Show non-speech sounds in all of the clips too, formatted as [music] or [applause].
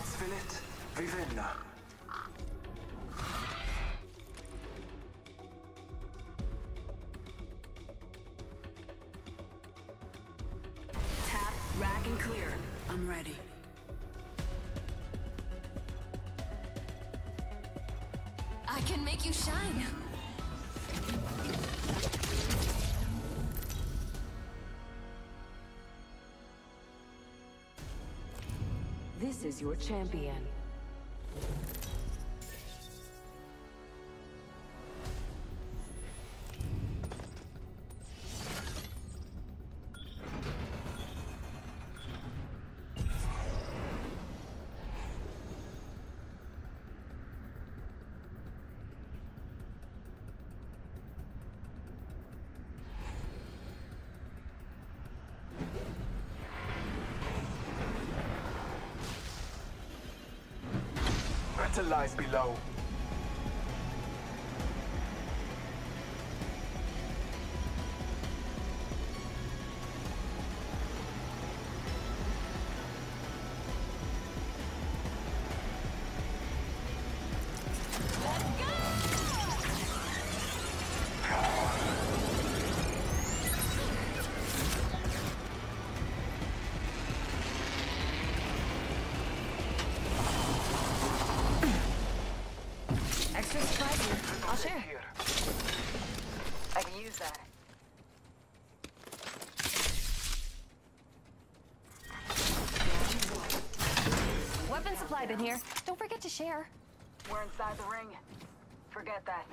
hearts vivenna. Tap, rack, and clear. I'm ready. I can make you shine. Is your champion. Battle lies below. Here. I'll. Here. I can use that. Weapon supply bin here. Don't forget to share. We're inside the ring. Forget that.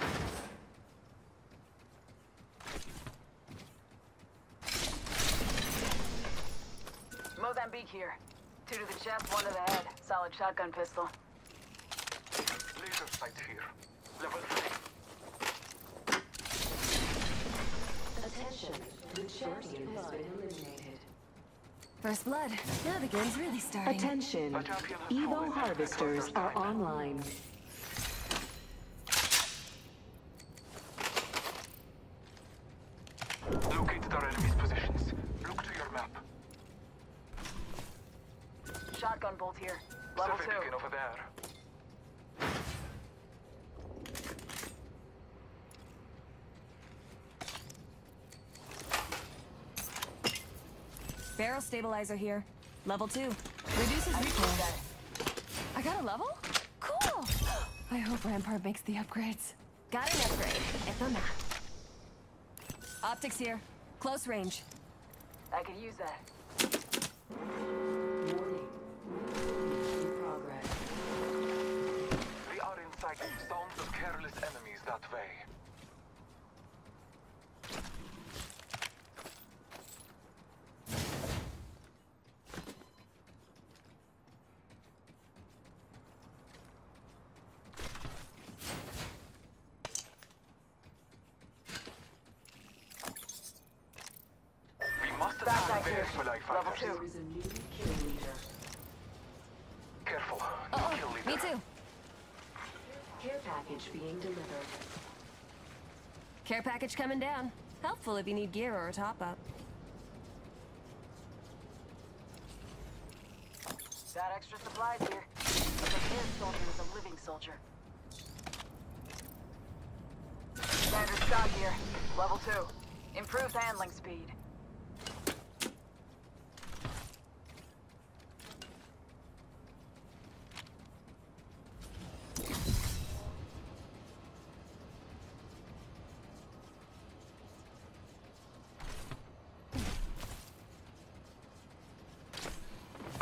Mozambique here. Two to the chest, one to the head. Solid shotgun pistol. Laser sight here. Level 3. Attention, the champion has been eliminated. First blood. Now the game's really starting. Attention, Evo harvesters are online. Located our enemy's positions. Look to your map. Shotgun bolt here. Level Survey beacon two. over there. Barrel stabilizer here. Level two. Reduces recoil. I got a level? Cool. [gasps] I hope Rampart makes the upgrades. Got an upgrade. Eto na. Optics here. Close range. I could use that. Warning. In progress. We are inside zones of careless enemies that way. We must Back attack here. there, Malay Level two. There is a new kill leader. Careful. Oh, kill oh, me too. Care package being delivered. Care package coming down. Helpful if you need gear or a top up. Got extra supplies here. A prepared soldier is a living soldier. Standard stock here. Level two. Improved handling speed.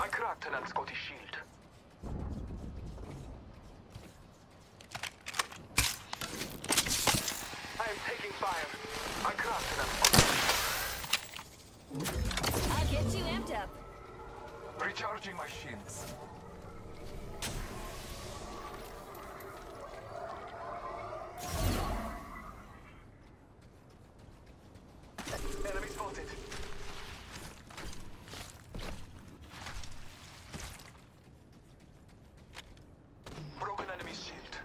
I cracked an Scottish shield. I am taking fire. I cracked an I'll get you amped up. Recharging my shields. Enemy spotted. Broken enemy shield.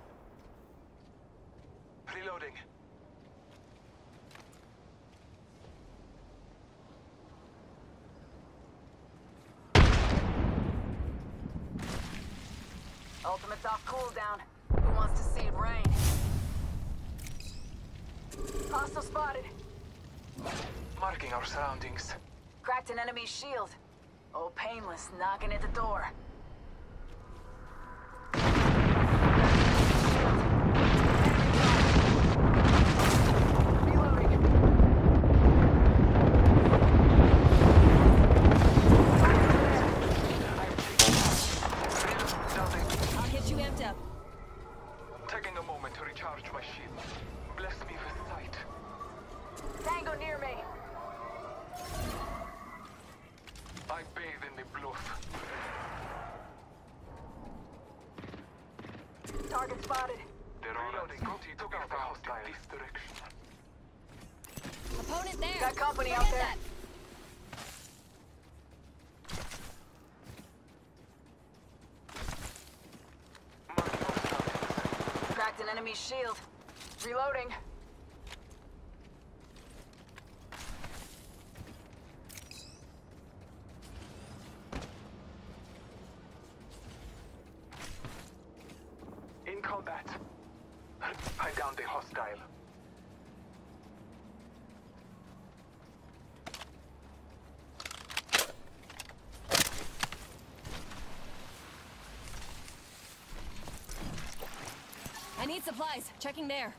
Reloading. Ultimate's off cooldown. Who wants to see it rain? Hostile spotted. Marking our surroundings. Cracked an enemy's shield. Oh, Painless knocking at the door. Company out there. Cracked an enemy's shield. Reloading. In combat. I downed the hostile. I need supplies. Checking there.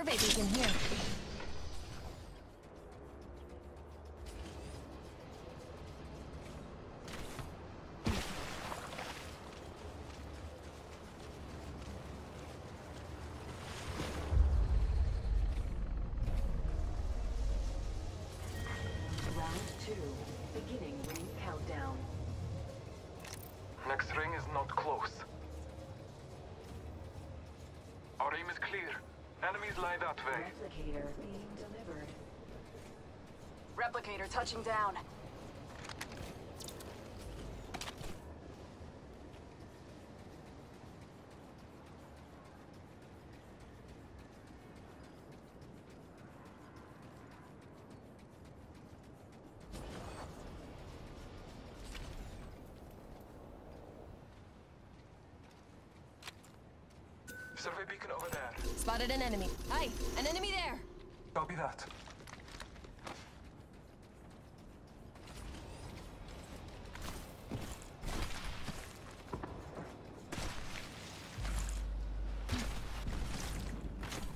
Survey beacon here. Round two. Beginning ring countdown. Next ring is not close. Our aim is clear. Enemies lie that way. Replicator being delivered. Replicator touching down. Survey beacon over there. Spotted an enemy. Hi, an enemy there. Copy that.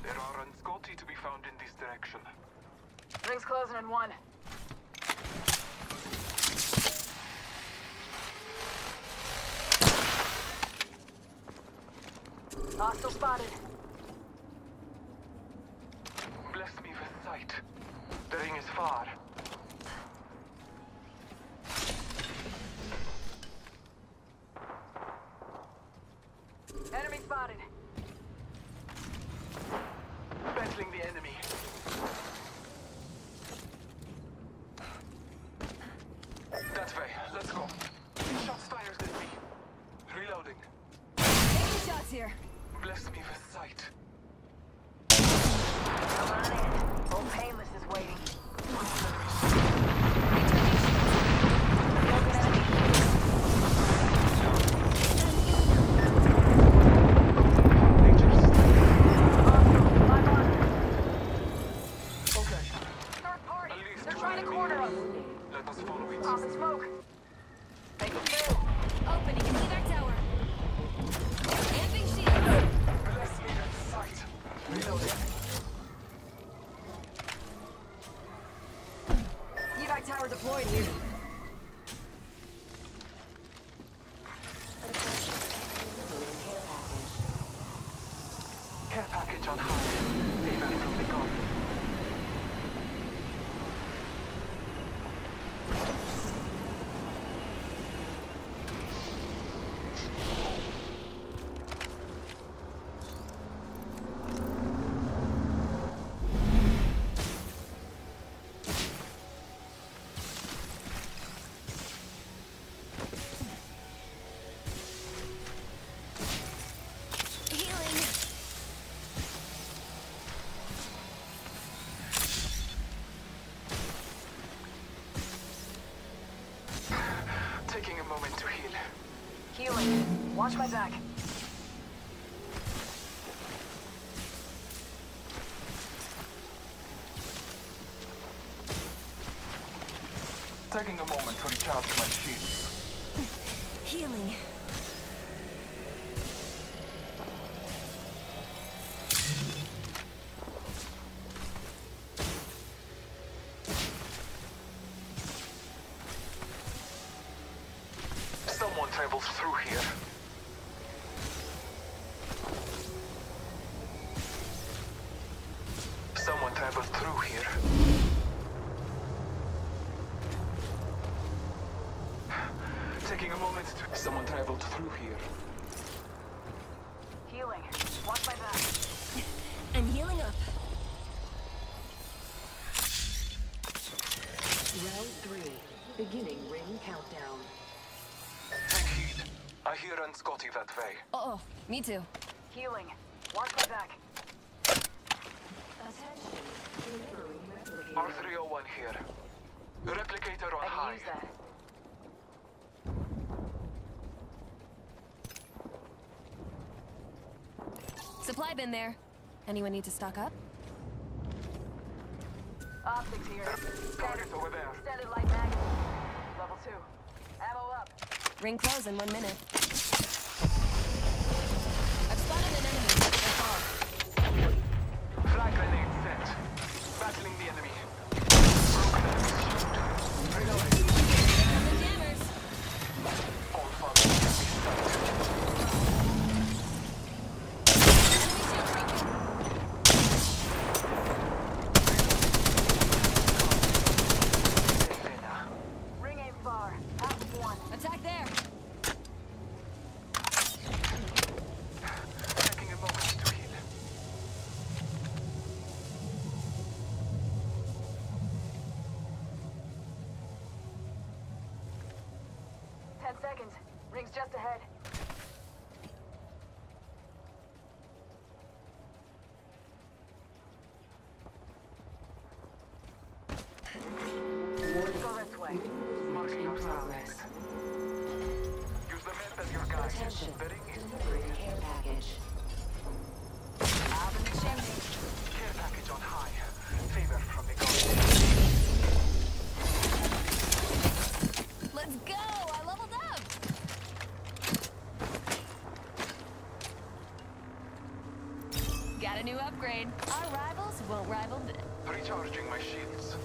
There are Unscotty to be found in this direction. Ring's closing in one. Spotted. Reloading. Watch my back. Taking a moment to recharge my shields. [laughs] Healing. Someone travels through here. Here. Healing. Watch my back. [laughs] I'm healing up. Round three. Beginning ring countdown. Take heed. I hear and Scotty that way. Uh oh, me too. Healing. Watch my back. Attention. R301 here. Replicator on I high. use that. Supply bin there. Anyone need to stock up? Optics here. Target over there. Standard light mag. Level two. Ammo up. Ring close in one minute. New upgrade. Our rivals won't rival this. Recharging my shields.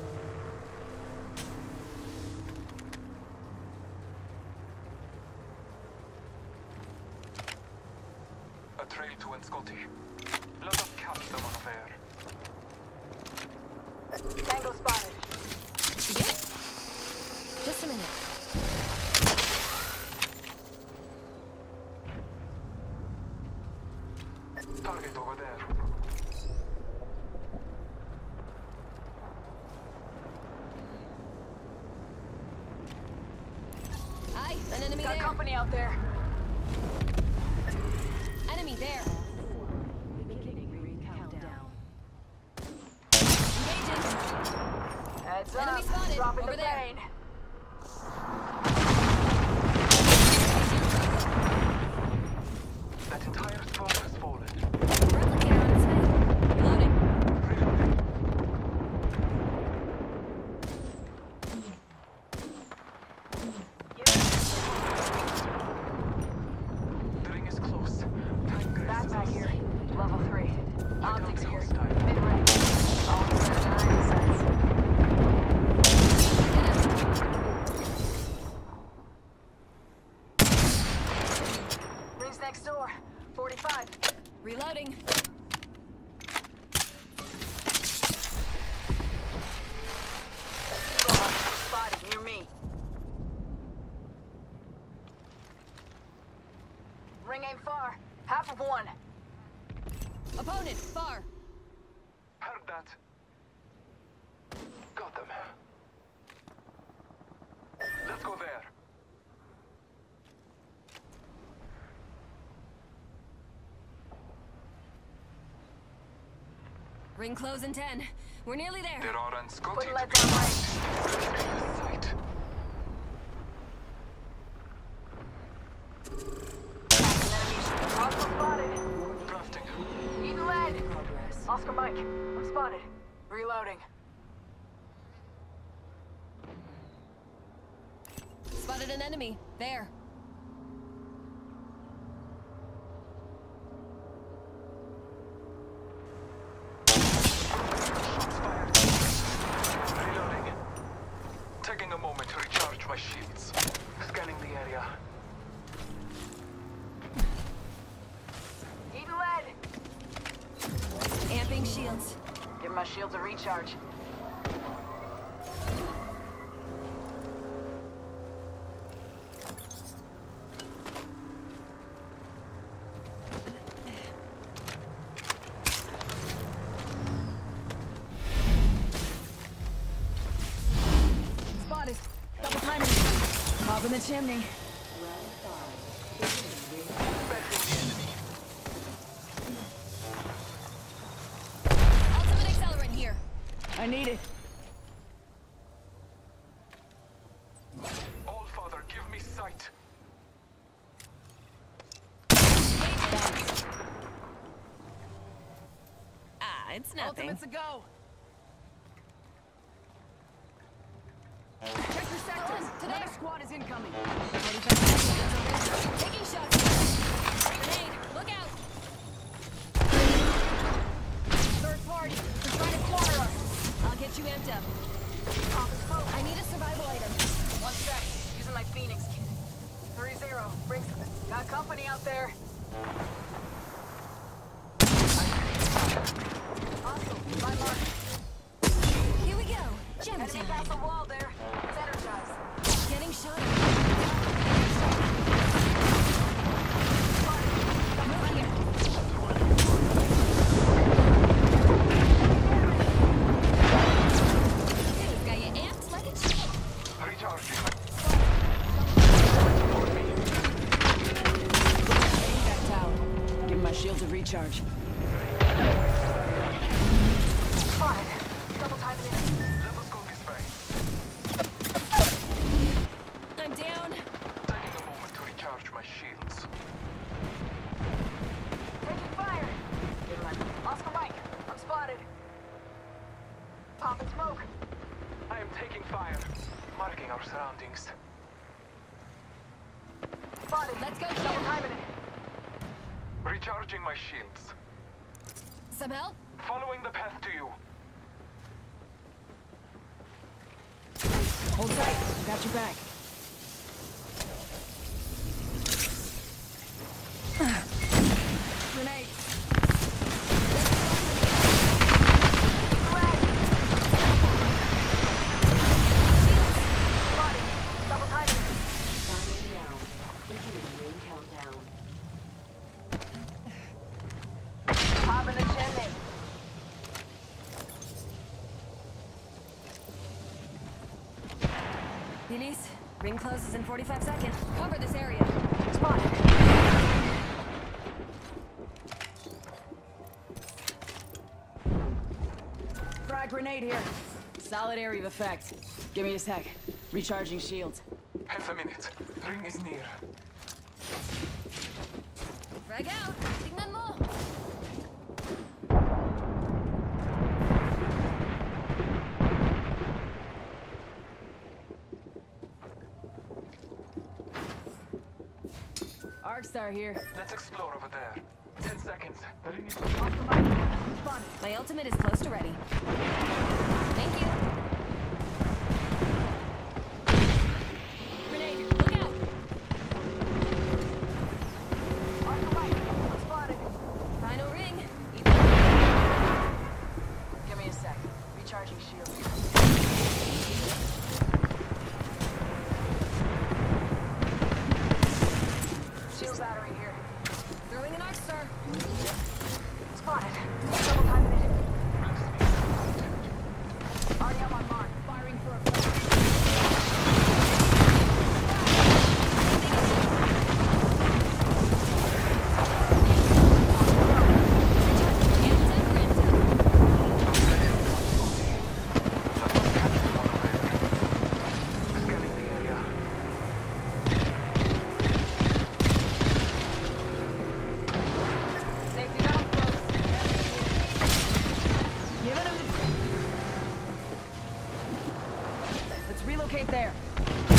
A trail to and Scotty. Let us catch them unaware. Tango spotted. You? Just a minute. Target over there. Aye, an enemy Got company out there. Enemy there. Beginning ring countdown. Engaging. Heads Enemy up. spotted. Dropping Over the there. pain. That entire squad has fallen. Replicator on its way. Reloading. Reloading. The ring is close. Time grace Backpack here. Level three. Optics here. hostile. Mid-range. Almost at 90 cents. Rings next door. 45. Reloading. Spotted near me. Ring aim far. Half of one. Opponent, far. Heard that. Got them. Let's go there. Ring close in 10. We're nearly there. There are and I'm spotted. Reloading. Spotted an enemy. There. in the chimney. Ultimate accelerant here. I need it. Ah, it's nothing. Ultimate's a go. out there. Got your back. 45 seconds. Cover this area. Spot. grenade here. Solid area of effect. Give me a sec. Recharging shields. Half a minute. Ring is near. star here. Let's explore over there. Ten seconds. My ultimate is close to ready. Thank you. Relocate there.